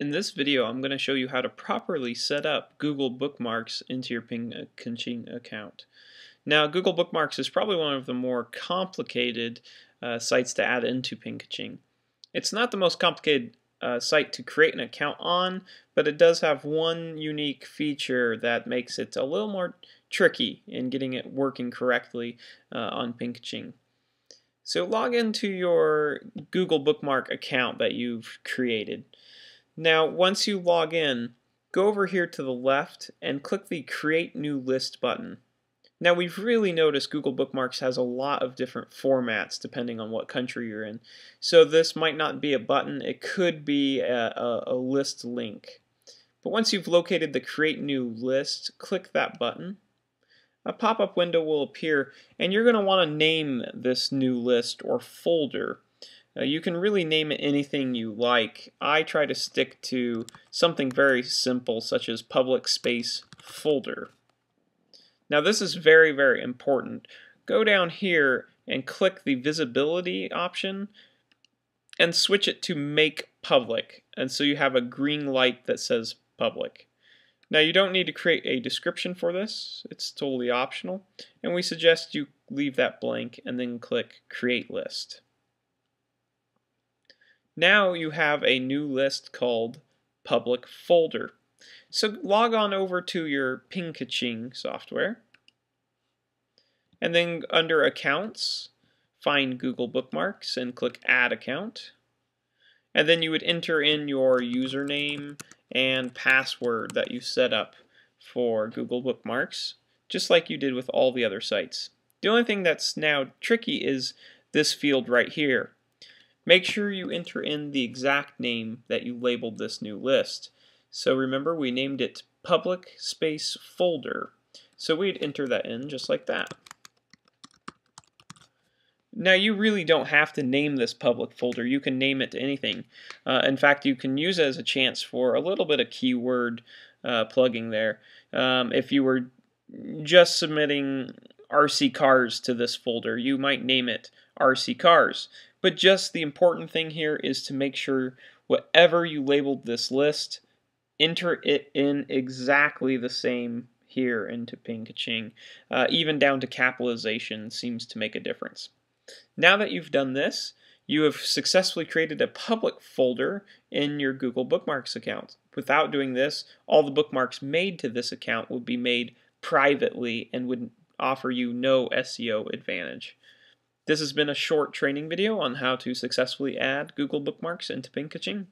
In this video, I'm going to show you how to properly set up Google Bookmarks into your Ping account. Now, Google Bookmarks is probably one of the more complicated uh, sites to add into Ping It's not the most complicated uh, site to create an account on, but it does have one unique feature that makes it a little more tricky in getting it working correctly uh, on Ping So log into your Google Bookmark account that you've created. Now, once you log in, go over here to the left and click the Create New List button. Now, we've really noticed Google Bookmarks has a lot of different formats depending on what country you're in. So this might not be a button, it could be a, a, a list link. But once you've located the Create New List, click that button. A pop-up window will appear, and you're going to want to name this new list or folder. Uh, you can really name it anything you like. I try to stick to something very simple such as public space folder. Now this is very very important. Go down here and click the visibility option and switch it to make public and so you have a green light that says public. Now you don't need to create a description for this, it's totally optional and we suggest you leave that blank and then click create list. Now you have a new list called public folder. So log on over to your Ping software and then under accounts find Google Bookmarks and click add account and then you would enter in your username and password that you set up for Google Bookmarks just like you did with all the other sites. The only thing that's now tricky is this field right here Make sure you enter in the exact name that you labeled this new list. So remember we named it public space folder. So we'd enter that in just like that. Now you really don't have to name this public folder. You can name it to anything. Uh, in fact, you can use it as a chance for a little bit of keyword uh, plugging there. Um, if you were just submitting RC cars to this folder, you might name it RC cars. But just the important thing here is to make sure whatever you labeled this list, enter it in exactly the same here into Ping Kaching. Uh, even down to capitalization seems to make a difference. Now that you've done this, you have successfully created a public folder in your Google Bookmarks account. Without doing this, all the bookmarks made to this account would be made privately and would offer you no SEO advantage. This has been a short training video on how to successfully add Google Bookmarks into Ping Kaching.